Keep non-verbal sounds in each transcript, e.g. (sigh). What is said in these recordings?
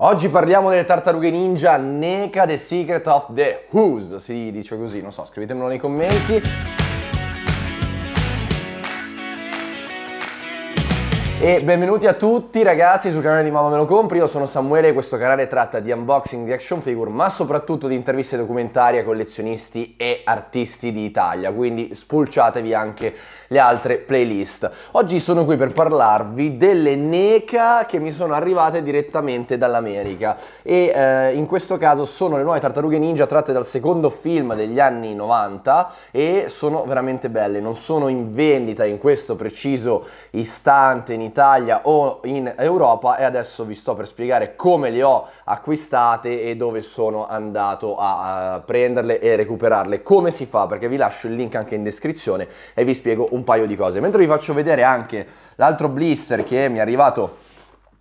Oggi parliamo delle tartarughe ninja NECA The Secret of the Who's, si dice così, non so, scrivetemelo nei commenti. E benvenuti a tutti ragazzi sul canale di Mamma Me Lo Compri, io sono Samuele e questo canale tratta di unboxing di action figure ma soprattutto di interviste documentarie a collezionisti e artisti d'Italia, quindi spulciatevi anche le altre playlist. Oggi sono qui per parlarvi delle NECA che mi sono arrivate direttamente dall'America e eh, in questo caso sono le nuove tartarughe ninja tratte dal secondo film degli anni 90 e sono veramente belle, non sono in vendita in questo preciso istante in Italia o in Europa e adesso vi sto per spiegare come le ho acquistate e dove sono andato a, a prenderle e recuperarle. Come si fa? Perché vi lascio il link anche in descrizione e vi spiego un paio di cose. Mentre vi faccio vedere anche l'altro blister che mi è arrivato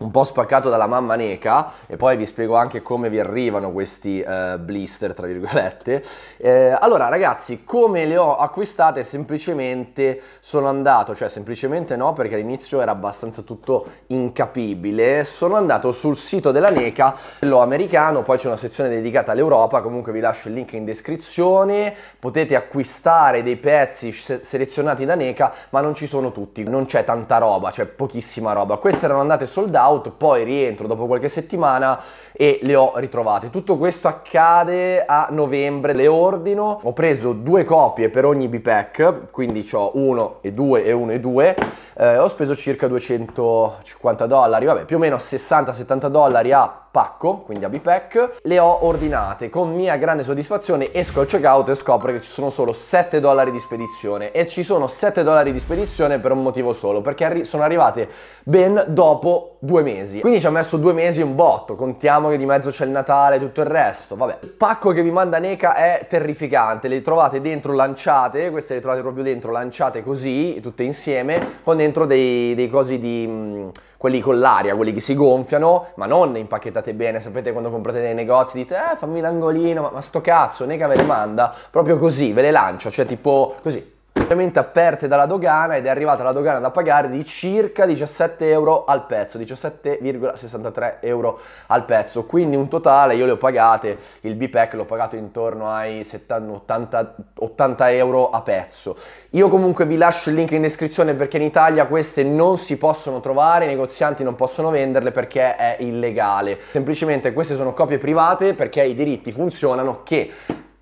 un po' spaccato dalla mamma Neca e poi vi spiego anche come vi arrivano questi uh, blister tra virgolette. Eh, allora ragazzi come le ho acquistate? Semplicemente sono andato cioè semplicemente no perché all'inizio era abbastanza tutto incapibile. Sono andato sul sito della Neca quello americano poi c'è una sezione dedicata all'Europa comunque vi lascio il link in descrizione. Potete acquistare dei pezzi se selezionati da Neca ma non ci sono tutti non c'è tanta roba c'è pochissima roba. Queste erano andate sold out out, poi rientro dopo qualche settimana e le ho ritrovate. Tutto questo accade a novembre, le ordino, ho preso due copie per ogni B-Pack, quindi ho uno e due e uno e due, eh, ho speso circa 250 dollari, vabbè più o meno 60-70 dollari a pacco, quindi a B-Pack, le ho ordinate. Con mia grande soddisfazione esco al checkout e scopro che ci sono solo 7 dollari di spedizione e ci sono 7 dollari di spedizione per un motivo solo, perché arri sono arrivate ben dopo due mesi. Quindi ci ha messo due mesi un botto, contiamo che di mezzo c'è il Natale e tutto il resto, vabbè. Il pacco che vi manda NECA è terrificante, le trovate dentro lanciate, queste le trovate proprio dentro lanciate così, tutte insieme, con dentro dei, dei cosi di... Mh, mm, quelli con l'aria, quelli che si gonfiano, ma non impacchettate bene, sapete quando comprate nei negozi dite eh fammi l'angolino, ma, ma sto cazzo, nega ve le manda proprio così, ve le lancia, cioè tipo così, ovviamente aperte dalla dogana ed è arrivata la dogana da pagare di circa 17 euro al pezzo, 17,63 euro al pezzo, quindi un totale io le ho pagate, il B-Pack l'ho pagato intorno ai 70, 80, 80 euro a pezzo. Io comunque vi lascio il link in descrizione perché in Italia queste non si possono trovare, i negozianti non possono venderle perché è illegale. Semplicemente queste sono copie private perché i diritti funzionano che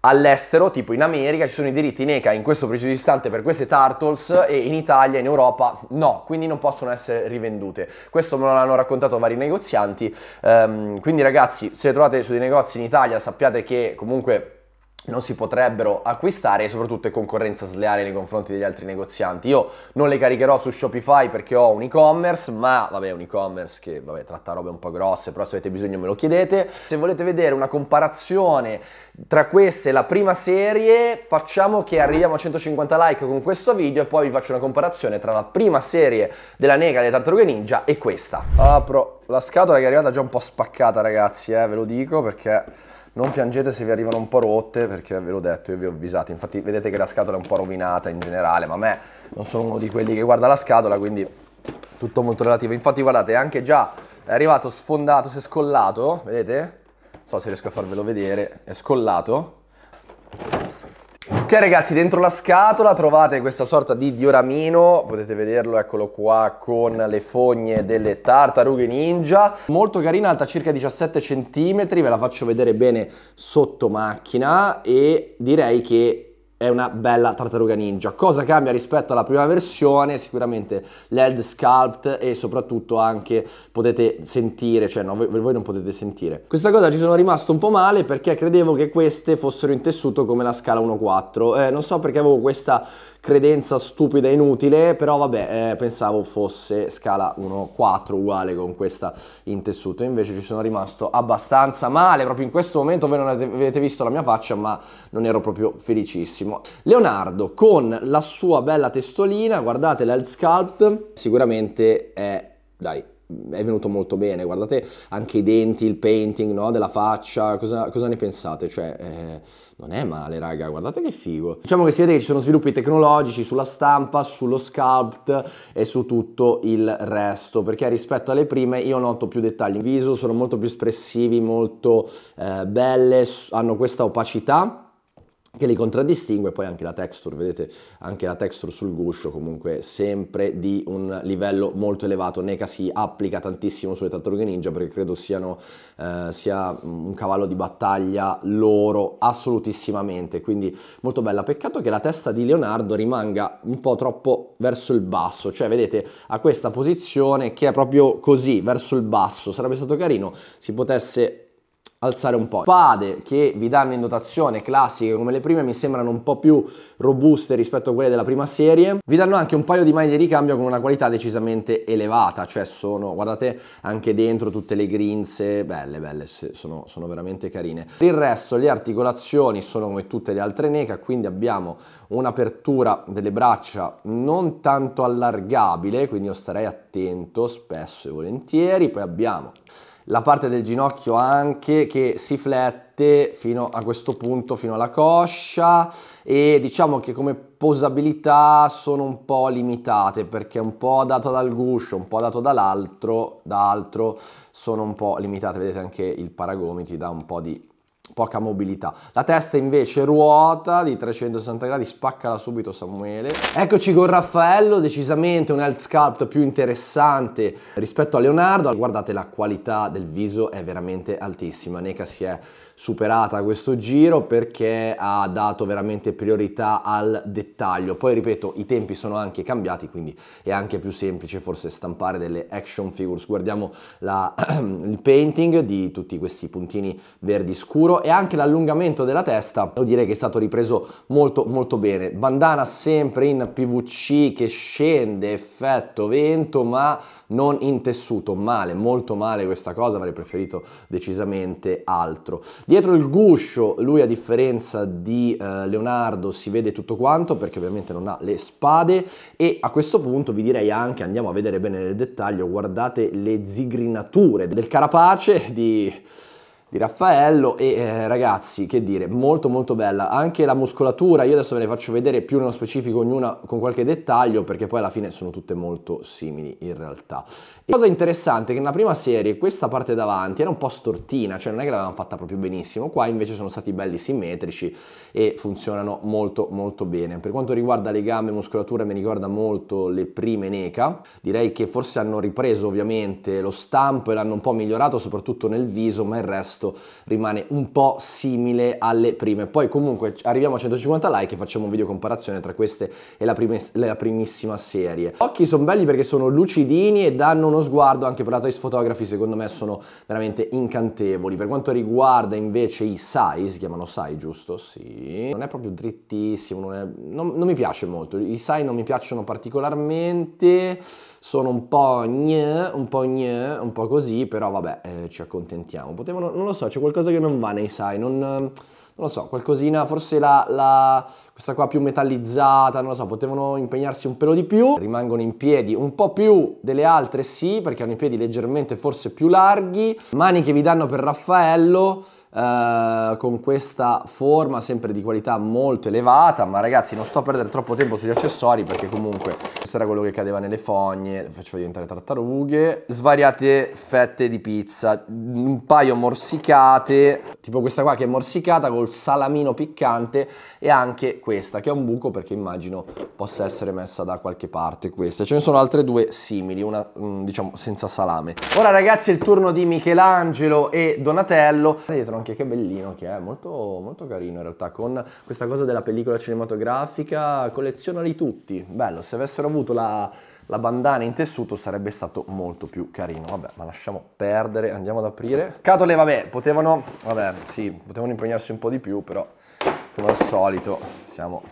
all'estero, tipo in America, ci sono i diritti NECA in questo preciso istante per queste Turtles e in Italia, in Europa no, quindi non possono essere rivendute. Questo me l'hanno raccontato vari negozianti, um, quindi ragazzi se trovate su dei negozi in Italia sappiate che comunque non si potrebbero acquistare e soprattutto è concorrenza sleale nei confronti degli altri negozianti. Io non le caricherò su Shopify perché ho un e-commerce, ma vabbè un e-commerce che vabbè, tratta robe un po' grosse, però se avete bisogno me lo chiedete. Se volete vedere una comparazione tra queste la prima serie, facciamo che arriviamo a 150 like con questo video e poi vi faccio una comparazione tra la prima serie della Nega delle Tartarughe Ninja e questa. Apro la scatola che è arrivata già un po' spaccata ragazzi, eh, ve lo dico perché non piangete se vi arrivano un po' rotte, perché ve l'ho detto, io vi ho avvisato. Infatti vedete che la scatola è un po' rovinata in generale, ma a me non sono uno di quelli che guarda la scatola, quindi tutto molto relativo. Infatti guardate, è anche già è arrivato sfondato, si è scollato, vedete? So se riesco a farvelo vedere, è scollato Ok ragazzi, dentro la scatola trovate questa sorta di dioramino, potete vederlo, eccolo qua, con le fogne delle tartarughe ninja. Molto carina, alta circa 17 cm, ve la faccio vedere bene sotto macchina e direi che è una bella tartaruga ninja. Cosa cambia rispetto alla prima versione? Sicuramente l'Eld Sculpt e soprattutto anche potete sentire, cioè no, voi, voi, non potete sentire. Questa cosa ci sono rimasto un po' male perché credevo che queste fossero in tessuto come la scala 1.4. Eh, non so perché avevo questa credenza stupida e inutile, però vabbè, eh, pensavo fosse scala 1.4 uguale con questa in tessuto, invece ci sono rimasto abbastanza male, proprio in questo momento voi non avete visto la mia faccia, ma non ero proprio felicissimo. Leonardo con la sua bella testolina, guardate l'Health Sculpt, sicuramente è, dai, è venuto molto bene, guardate anche i denti, il painting no, della faccia, cosa, cosa ne pensate? Cioè, eh, non è male raga, guardate che figo. Diciamo che si vede che ci sono sviluppi tecnologici sulla stampa, sullo sculpt e su tutto il resto, perché rispetto alle prime io noto più dettagli. In viso, sono molto più espressivi, molto eh, belle, hanno questa opacità che li contraddistingue, poi anche la texture, vedete anche la texture sul guscio comunque sempre di un livello molto elevato, NECA si applica tantissimo sulle tartarughe ninja perché credo siano, eh, sia un cavallo di battaglia loro assolutissimamente, quindi molto bella, peccato che la testa di Leonardo rimanga un po' troppo verso il basso, cioè vedete a questa posizione che è proprio così, verso il basso, sarebbe stato carino si potesse alzare un po'. Spade che vi danno in dotazione classiche come le prime mi sembrano un po' più robuste rispetto a quelle della prima serie. Vi danno anche un paio di mani di ricambio con una qualità decisamente elevata, cioè sono, guardate anche dentro tutte le grinze, belle belle, sono, sono veramente carine. Per il resto le articolazioni sono come tutte le altre NECA, quindi abbiamo un'apertura delle braccia non tanto allargabile, quindi io starei attento spesso e volentieri, poi abbiamo la parte del ginocchio anche che si flette fino a questo punto, fino alla coscia. E diciamo che come posabilità sono un po' limitate perché un po' dato dal guscio, un po' dato dall'altro, da altro sono un po' limitate, vedete anche il paragomiti dà un po' di poca mobilità. La testa invece ruota di 360 gradi, spaccala subito Samuele. Eccoci con Raffaello, decisamente un health sculpt più interessante rispetto a Leonardo. Guardate la qualità del viso è veramente altissima, Neca si è superata questo giro perché ha dato veramente priorità al dettaglio. Poi ripeto, i tempi sono anche cambiati, quindi è anche più semplice forse stampare delle action figures. Guardiamo la, (clears throat) il painting di tutti questi puntini verdi scuro e anche l'allungamento della testa, devo dire che è stato ripreso molto molto bene. Bandana sempre in PVC che scende, effetto vento, ma non in tessuto, male, molto male questa cosa, avrei preferito decisamente altro. Dietro il guscio, lui a differenza di eh, Leonardo si vede tutto quanto perché ovviamente non ha le spade e a questo punto vi direi anche, andiamo a vedere bene nel dettaglio, guardate le zigrinature del carapace di di Raffaello e eh, ragazzi che dire molto molto bella. Anche la muscolatura io adesso ve ne faccio vedere più nello specifico ognuna con qualche dettaglio perché poi alla fine sono tutte molto simili in realtà. E cosa interessante è che nella prima serie questa parte davanti era un po' stortina cioè non è che l'avevano fatta proprio benissimo. Qua invece sono stati belli simmetrici e funzionano molto molto bene. Per quanto riguarda le gambe e muscolatura mi ricorda molto le prime NECA. Direi che forse hanno ripreso ovviamente lo stampo e l'hanno un po' migliorato soprattutto nel viso ma il resto resto rimane un po' simile alle prime. Poi comunque arriviamo a 150 like e facciamo un video comparazione tra queste e la, primis la primissima serie. Occhi sono belli perché sono lucidini e danno uno sguardo anche per la Toys Photography, secondo me sono veramente incantevoli. Per quanto riguarda invece i sai, si chiamano sai giusto? Sì. Non è proprio drittissimo, non, è, non, non mi piace molto. I sai non mi piacciono particolarmente sono un po' gne, un po' gne, un po' così, però vabbè, eh, ci accontentiamo. Potevano, non lo so, c'è qualcosa che non va nei sai, non, non lo so, qualcosina, forse la, la, questa qua più metallizzata, non lo so, potevano impegnarsi un pelo di più, rimangono in piedi un po' più delle altre sì, perché hanno i piedi leggermente forse più larghi, mani che vi danno per Raffaello, Uh, con questa forma sempre di qualità molto elevata ma ragazzi non sto a perdere troppo tempo sugli accessori perché comunque questo era quello che cadeva nelle fogne faccio diventare tartarughe svariate fette di pizza un paio morsicate tipo questa qua che è morsicata col salamino piccante e anche questa che ha un buco perché immagino possa essere messa da qualche parte questa. Ce ne sono altre due simili una mm, diciamo senza salame. Ora ragazzi è il turno di Michelangelo e Donatello. Dietro anche che bellino che è, molto, molto carino in realtà, con questa cosa della pellicola cinematografica, collezionali tutti, bello, se avessero avuto la, la bandana in tessuto sarebbe stato molto più carino, vabbè, ma lasciamo perdere, andiamo ad aprire. Catole, vabbè, potevano, vabbè, sì, potevano impegnarsi un po' di più, però come al solito siamo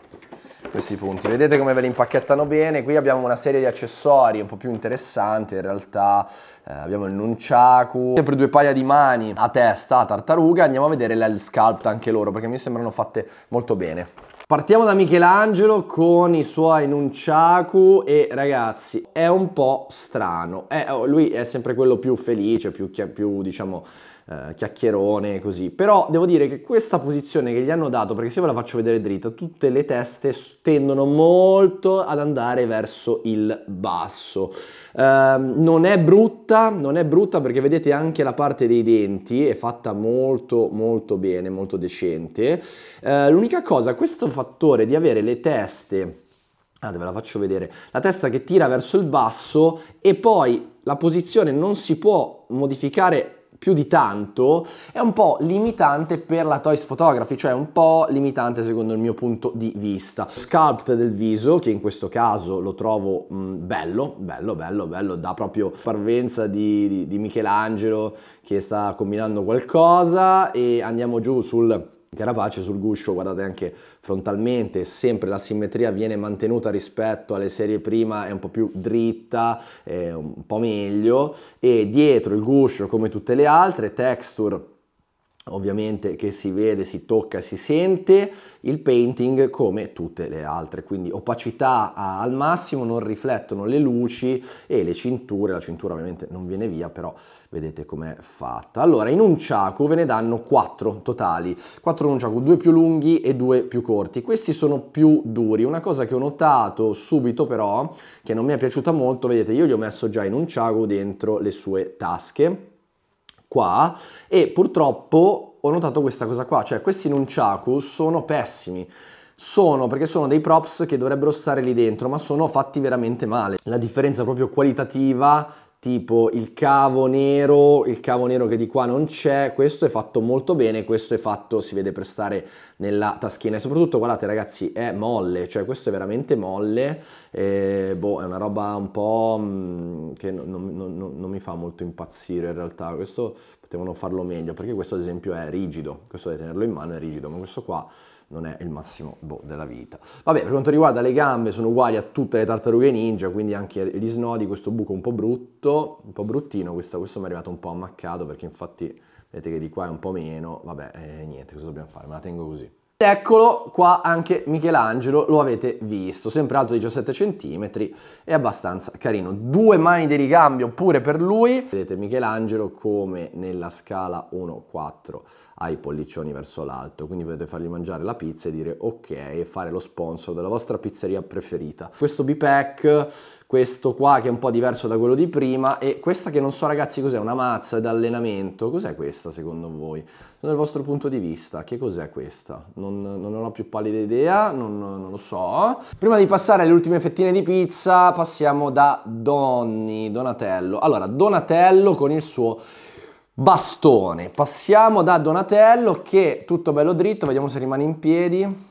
questi punti. Vedete come ve li impacchettano bene, qui abbiamo una serie di accessori un po' più interessanti in realtà, eh, abbiamo il nunchaku, sempre due paia di mani a testa, a tartaruga, andiamo a vedere l'L sculpt anche loro perché mi sembrano fatte molto bene. Partiamo da Michelangelo con i suoi Nunchaku e ragazzi è un po' strano, è, oh, lui è sempre quello più felice, più, più diciamo eh, chiacchierone così, però devo dire che questa posizione che gli hanno dato, perché se ve la faccio vedere dritta, tutte le teste tendono molto ad andare verso il basso. Uh, non è brutta, non è brutta perché vedete anche la parte dei denti è fatta molto molto bene, molto decente. Uh, l'unica cosa, questo fattore di avere le teste Ah, ve la faccio vedere. La testa che tira verso il basso e poi la posizione non si può modificare più di tanto è un po' limitante per la Toys Photography, cioè un po' limitante secondo il mio punto di vista. Sculpt del viso, che in questo caso lo trovo mh, mm, bello, bello, bello, bello, dà proprio parvenza di, di, di Michelangelo che sta combinando qualcosa e andiamo giù sul Carapace sul guscio, guardate anche frontalmente, sempre la simmetria viene mantenuta rispetto alle serie prima, è un po' più dritta, un po' meglio, e dietro il guscio come tutte le altre, texture ovviamente che si vede, si tocca, si sente, il painting come tutte le altre, quindi opacità al massimo, non riflettono le luci e le cinture, la cintura ovviamente non viene via, però vedete com'è fatta. Allora, in un Chaku ve ne danno 4 totali, 4 Nunchaku, due più lunghi e due più corti. Questi sono più duri, una cosa che ho notato subito però, che non mi è piaciuta molto, vedete io gli ho messo già in un Chaku dentro le sue tasche, qua e purtroppo ho notato questa cosa qua, cioè questi nunchaku sono pessimi. Sono perché sono dei props che dovrebbero stare lì dentro, ma sono fatti veramente male. La differenza proprio qualitativa tipo il cavo nero, il cavo nero che di qua non c'è, questo è fatto molto bene, questo è fatto, si vede per stare nella taschina. E soprattutto guardate ragazzi è molle, cioè questo è veramente molle, e, boh è una roba un po' mh, mm, che non, non, non, non mi fa molto impazzire in realtà, questo potevano farlo meglio perché questo ad esempio è rigido, questo da tenerlo in mano è rigido, ma questo qua non è il massimo boh, della vita. Vabbè, per quanto riguarda le gambe sono uguali a tutte le tartarughe ninja, quindi anche gli snodi, questo buco un po' brutto, un po' bruttino, questo, questo mi è arrivato un po' ammaccato perché infatti vedete che di qua è un po' meno, vabbè, eh, niente, cosa dobbiamo fare? Me la tengo così. Eccolo qua anche Michelangelo, lo avete visto, sempre alto 17 cm è abbastanza carino. Due mani di ricambio pure per lui. Vedete Michelangelo come nella scala 1-4 ha pollicioni verso l'alto, quindi potete fargli mangiare la pizza e dire ok e fare lo sponsor della vostra pizzeria preferita. Questo B-Pack, questo qua che è un po' diverso da quello di prima e questa che non so ragazzi cos'è, una mazza d'allenamento, cos'è questa secondo voi? Dal vostro punto di vista, che cos'è questa? Non, non, ho più pallida idea, non, non, lo so. Prima di passare alle ultime fettine di pizza, passiamo da Donni, Donatello. Allora, Donatello con il suo bastone. Passiamo da Donatello che tutto bello dritto, vediamo se rimane in piedi.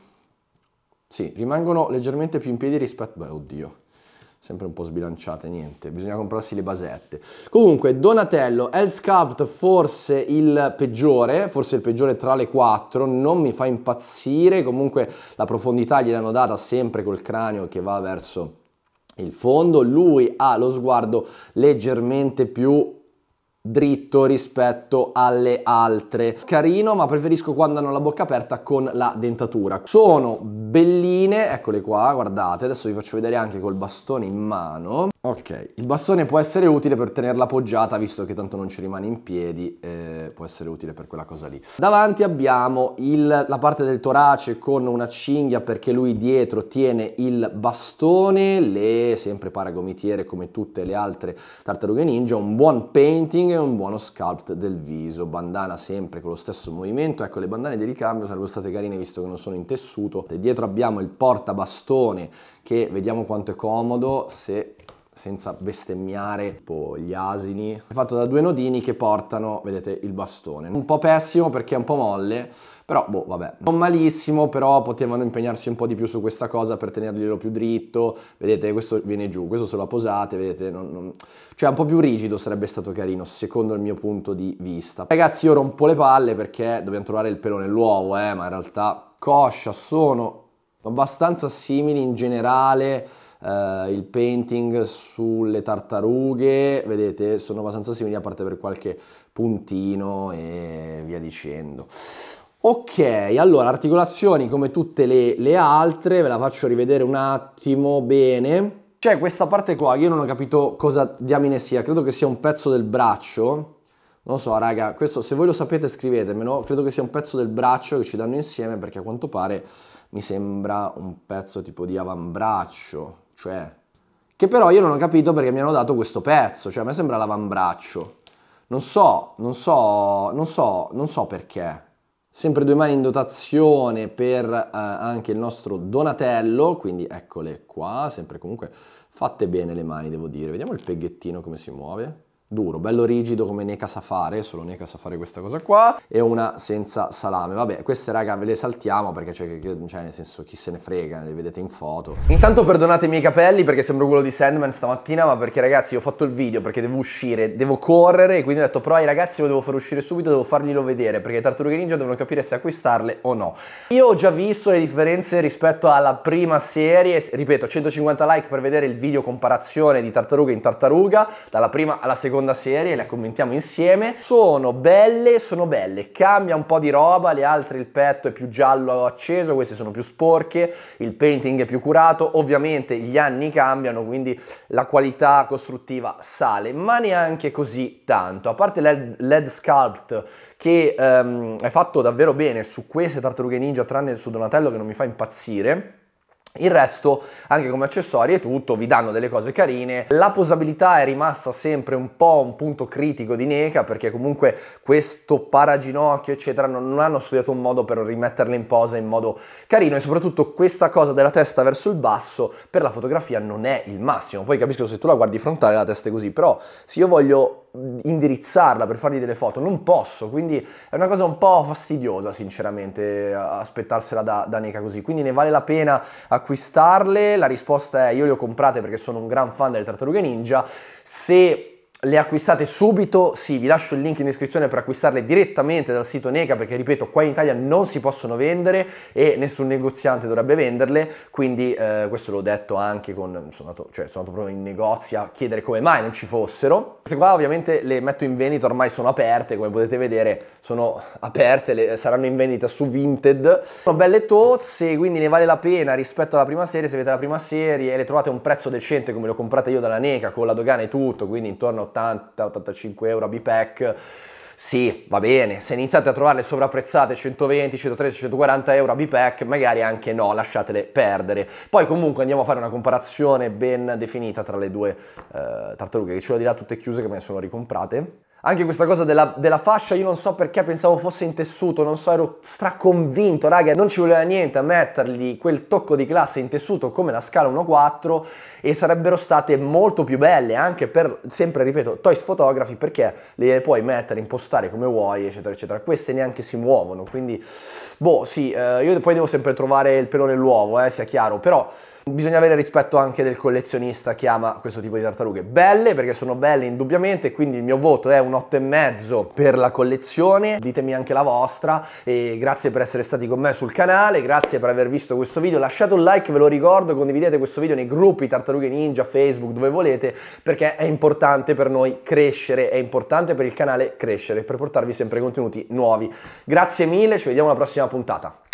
Sì, rimangono leggermente più in piedi rispetto... Beh, oddio, sempre un po' sbilanciate, niente, bisogna comprarsi le basette. Comunque, Donatello, El Sculpt forse il peggiore, forse il peggiore tra le quattro, non mi fa impazzire, comunque la profondità gliel'hanno data sempre col cranio che va verso il fondo, lui ha lo sguardo leggermente più dritto rispetto alle altre. Carino, ma preferisco quando hanno la bocca aperta con la dentatura. Sono belline, eccole qua, guardate, adesso vi faccio vedere anche col bastone in mano. Ok, il bastone può essere utile per tenerla appoggiata, visto che tanto non ci rimane in piedi, eh, può essere utile per quella cosa lì. Davanti abbiamo il, la parte del torace con una cinghia perché lui dietro tiene il bastone, le sempre paragomitiere come tutte le altre tartarughe ninja, un buon painting e un buono sculpt del viso, bandana sempre con lo stesso movimento, ecco le bandane di ricambio sarebbero state carine visto che non sono in tessuto. E dietro abbiamo il portabastone che vediamo quanto è comodo se senza bestemmiare tipo gli asini. È fatto da due nodini che portano, vedete, il bastone. Un po' pessimo perché è un po' molle, però boh, vabbè. Non malissimo, però potevano impegnarsi un po' di più su questa cosa per tenerglielo più dritto. Vedete, questo viene giù, questo se lo posate, vedete, non, non... cioè un po' più rigido sarebbe stato carino, secondo il mio punto di vista. Ragazzi, io rompo le palle perché dobbiamo trovare il pelo nell'uovo, eh, ma in realtà coscia sono abbastanza simili in generale Uh, il painting sulle tartarughe, vedete, sono abbastanza simili a parte per qualche puntino e via dicendo. Ok, allora articolazioni come tutte le, le altre, ve la faccio rivedere un attimo bene. C'è questa parte qua io non ho capito cosa diamine sia, credo che sia un pezzo del braccio. Non so, raga, questo se voi lo sapete scrivetemelo, credo che sia un pezzo del braccio che ci danno insieme perché a quanto pare mi sembra un pezzo tipo di avambraccio, cioè che però io non ho capito perché mi hanno dato questo pezzo, cioè a me sembra l'avambraccio. Non so, non so, non so, non so perché. Sempre due mani in dotazione per eh, anche il nostro Donatello, quindi eccole qua, sempre comunque fatte bene le mani devo dire. Vediamo il peghettino come si muove duro, bello rigido come Neca sa fare, solo Neca sa fare questa cosa qua, e una senza salame. Vabbè, queste raga ve le saltiamo perché cioè, cioè, nel senso chi se ne frega, le vedete in foto. Intanto perdonate i miei capelli perché sembro quello di Sandman stamattina, ma perché ragazzi ho fatto il video perché devo uscire, devo correre quindi ho detto però ai ragazzi lo devo far uscire subito, devo farglielo vedere perché i tartarughe ninja devono capire se acquistarle o no. Io ho già visto le differenze rispetto alla prima serie, ripeto 150 like per vedere il video comparazione di tartaruga in tartaruga, dalla prima alla seconda seconda serie, le commentiamo insieme. Sono belle, sono belle, cambia un po' di roba, le altre il petto è più giallo acceso, queste sono più sporche, il painting è più curato, ovviamente gli anni cambiano, quindi la qualità costruttiva sale, ma neanche così tanto. A parte l'ED, Sculpt che um, è fatto davvero bene su queste tartarughe ninja, tranne su Donatello che non mi fa impazzire, il resto, anche come accessori e tutto, vi danno delle cose carine. La posabilità è rimasta sempre un po' un punto critico di NECA perché comunque questo paraginocchio eccetera non hanno studiato un modo per rimetterle in posa in modo carino e soprattutto questa cosa della testa verso il basso per la fotografia non è il massimo. Poi capisco se tu la guardi frontale la testa è così, però se io voglio indirizzarla per fargli delle foto, non posso, quindi è una cosa un po' fastidiosa sinceramente aspettarsela da, da Neca così, quindi ne vale la pena acquistarle, la risposta è io le ho comprate perché sono un gran fan delle tartarughe ninja, se le acquistate subito, sì, vi lascio il link in descrizione per acquistarle direttamente dal sito Neca perché ripeto qua in Italia non si possono vendere e nessun negoziante dovrebbe venderle, quindi eh, questo l'ho detto anche con, sono andato, cioè, sono andato proprio in negozio a chiedere come mai non ci fossero. Queste qua ovviamente le metto in vendita, ormai sono aperte, come potete vedere sono aperte, le, saranno in vendita su Vinted. Sono belle tozze, quindi ne vale la pena rispetto alla prima serie, se avete la prima serie e le trovate a un prezzo decente come le ho comprate io dalla Neca con la dogana e tutto, quindi intorno a 80-85 euro a B-Pack, sì, va bene, se iniziate a trovarle sovrapprezzate 120, 130, 140 euro a B-Pack, magari anche no, lasciatele perdere. Poi comunque andiamo a fare una comparazione ben definita tra le due eh, tartarughe, che ce lo dirà tutte chiuse che me ne sono ricomprate. Anche questa cosa della, della, fascia, io non so perché pensavo fosse in tessuto, non so, ero straconvinto, raga, non ci voleva niente a mettergli quel tocco di classe in tessuto come la scala 1.4 e sarebbero state molto più belle anche per, sempre ripeto, Toys Photography perché le puoi mettere, impostare come vuoi, eccetera, eccetera. Queste neanche si muovono, quindi, boh, sì, eh, io poi devo sempre trovare il pelo nell'uovo, eh, sia chiaro, però bisogna avere rispetto anche del collezionista che ama questo tipo di tartarughe. Belle perché sono belle indubbiamente, quindi il mio voto è un 8,5 per la collezione. Ditemi anche la vostra e grazie per essere stati con me sul canale, grazie per aver visto questo video. Lasciate un like, ve lo ricordo, condividete questo video nei gruppi Tartarughe Ninja, Facebook, dove volete, perché è importante per noi crescere, è importante per il canale crescere, per portarvi sempre contenuti nuovi. Grazie mille, ci vediamo alla prossima puntata.